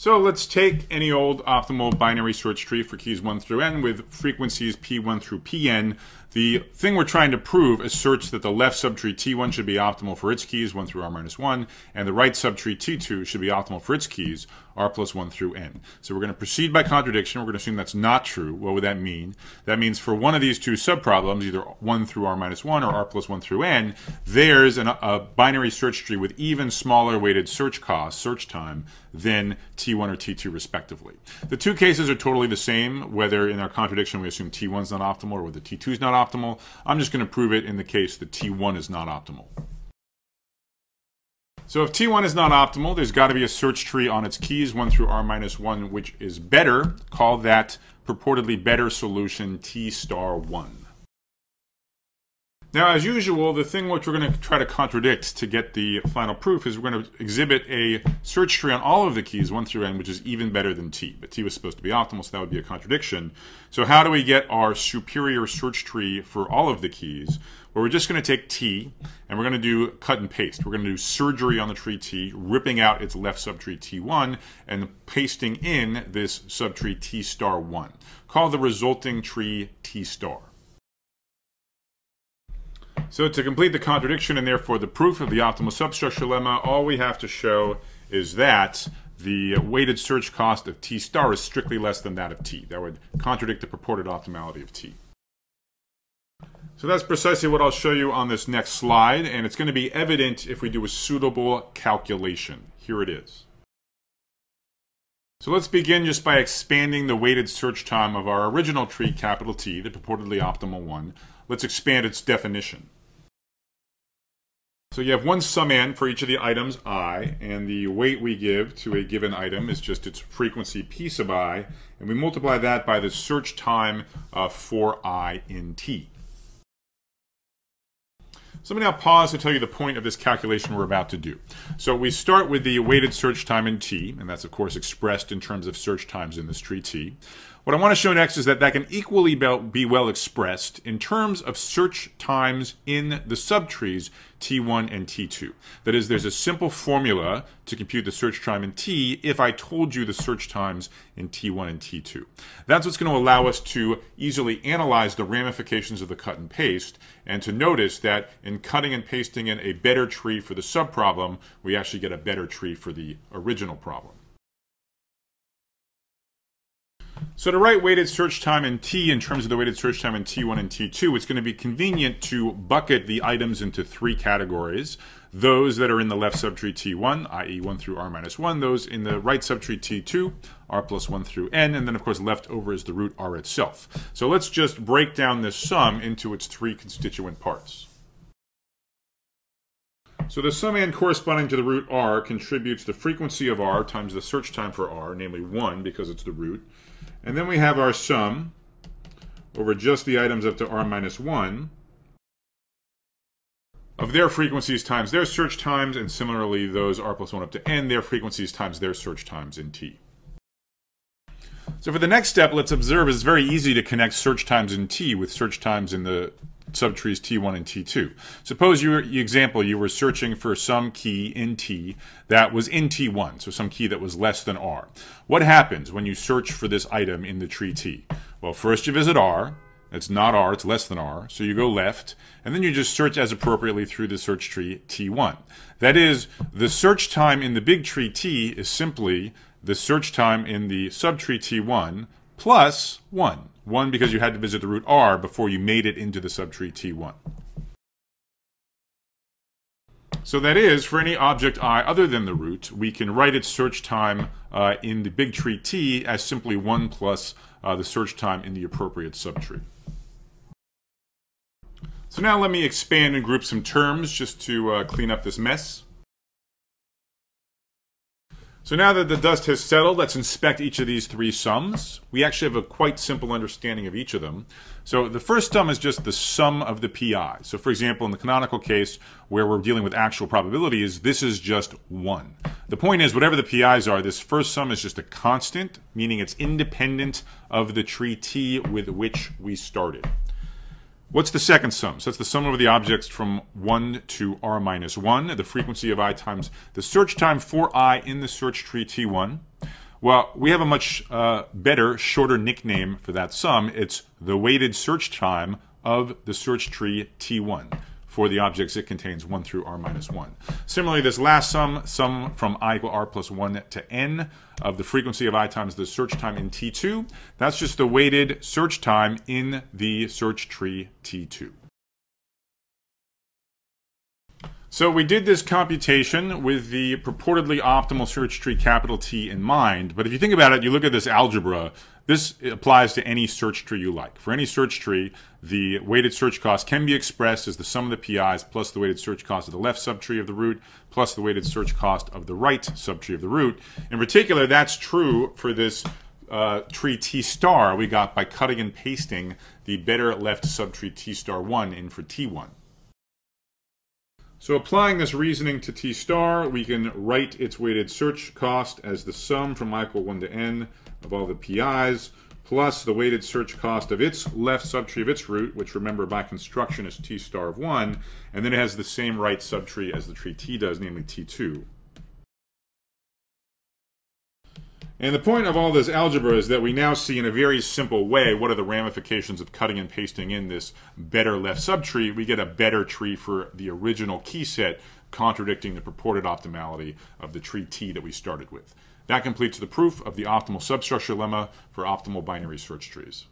So let's take any old optimal binary search tree for keys 1 through n with frequencies p1 through pn. The thing we're trying to prove asserts that the left subtree t1 should be optimal for its keys 1 through r minus 1, and the right subtree t2 should be optimal for its keys r plus 1 through n. So we're going to proceed by contradiction. We're going to assume that's not true. What would that mean? That means for one of these two subproblems, either 1 through r minus 1 or r plus 1 through n, there's an, a binary search tree with even smaller weighted search cost, search time, than t1 or t2 respectively. The two cases are totally the same, whether in our contradiction we assume t1 is not optimal or whether t2 is not optimal. I'm just going to prove it in the case that t1 is not optimal. So if T1 is not optimal, there's got to be a search tree on its keys 1 through R minus 1, which is better. Call that purportedly better solution T star 1. Now, as usual, the thing which we're going to try to contradict to get the final proof is we're going to exhibit a search tree on all of the keys, 1 through n, which is even better than t. But t was supposed to be optimal, so that would be a contradiction. So how do we get our superior search tree for all of the keys? Well, we're just going to take t, and we're going to do cut and paste. We're going to do surgery on the tree t, ripping out its left subtree t1, and pasting in this subtree t star 1. Call the resulting tree t star. So to complete the contradiction and therefore the proof of the optimal substructure lemma, all we have to show is that the weighted search cost of T star is strictly less than that of T. That would contradict the purported optimality of T. So that's precisely what I'll show you on this next slide, and it's going to be evident if we do a suitable calculation. Here it is. So let's begin just by expanding the weighted search time of our original tree, capital T, the purportedly optimal one. Let's expand its definition. So you have one summand for each of the items i, and the weight we give to a given item is just its frequency p sub i, and we multiply that by the search time uh, for i in t. So let me now pause to tell you the point of this calculation we're about to do. So we start with the weighted search time in t, and that's of course expressed in terms of search times in this tree t. What I want to show next is that that can equally be well expressed in terms of search times in the subtrees T1 and T2. That is, there's a simple formula to compute the search time in T if I told you the search times in T1 and T2. That's what's going to allow us to easily analyze the ramifications of the cut and paste and to notice that in cutting and pasting in a better tree for the subproblem, we actually get a better tree for the original problem. So to write weighted search time in T in terms of the weighted search time in T1 and T2, it's going to be convenient to bucket the items into three categories. Those that are in the left subtree T1, i.e. 1 through r minus 1, those in the right subtree T2, r plus 1 through n, and then of course left over is the root r itself. So let's just break down this sum into its three constituent parts. So the sum summand corresponding to the root r contributes the frequency of r times the search time for r, namely 1 because it's the root, and then we have our sum over just the items up to r minus 1 of their frequencies times their search times, and similarly those r plus 1 up to n, their frequencies times their search times in t. So for the next step, let's observe it's very easy to connect search times in t with search times in the subtrees T1 and T2. Suppose you were, example, you were searching for some key in T that was in T1, so some key that was less than R. What happens when you search for this item in the tree T? Well, first you visit R, it's not R, it's less than R, so you go left, and then you just search as appropriately through the search tree T1. That is, the search time in the big tree T is simply the search time in the subtree T1 plus 1. 1 because you had to visit the root r before you made it into the subtree T1. So that is, for any object i other than the root, we can write its search time uh, in the big tree T as simply 1 plus uh, the search time in the appropriate subtree. So now let me expand and group some terms just to uh, clean up this mess. So now that the dust has settled, let's inspect each of these three sums. We actually have a quite simple understanding of each of them. So the first sum is just the sum of the PI. So for example, in the canonical case where we're dealing with actual probabilities, this is just 1. The point is, whatever the PIs are, this first sum is just a constant, meaning it's independent of the tree T with which we started. What's the second sum? So that's the sum over the objects from 1 to r minus 1, the frequency of i times the search time for i in the search tree t1. Well, we have a much uh, better, shorter nickname for that sum. It's the weighted search time of the search tree T1 for the objects it contains 1 through r minus 1. Similarly, this last sum, sum from i equal r plus 1 to n of the frequency of i times the search time in T2, that's just the weighted search time in the search tree T2. So we did this computation with the purportedly optimal search tree capital T in mind. But if you think about it, you look at this algebra, this applies to any search tree you like. For any search tree, the weighted search cost can be expressed as the sum of the PIs plus the weighted search cost of the left subtree of the root plus the weighted search cost of the right subtree of the root. In particular, that's true for this uh, tree T star we got by cutting and pasting the better left subtree T star 1 in for T1. So applying this reasoning to T star, we can write its weighted search cost as the sum from i equal 1 to n of all the PIs plus the weighted search cost of its left subtree of its root, which remember by construction is T star of 1, and then it has the same right subtree as the tree T does, namely T2. And the point of all this algebra is that we now see in a very simple way what are the ramifications of cutting and pasting in this better left subtree. We get a better tree for the original key set, contradicting the purported optimality of the tree T that we started with. That completes the proof of the optimal substructure lemma for optimal binary search trees.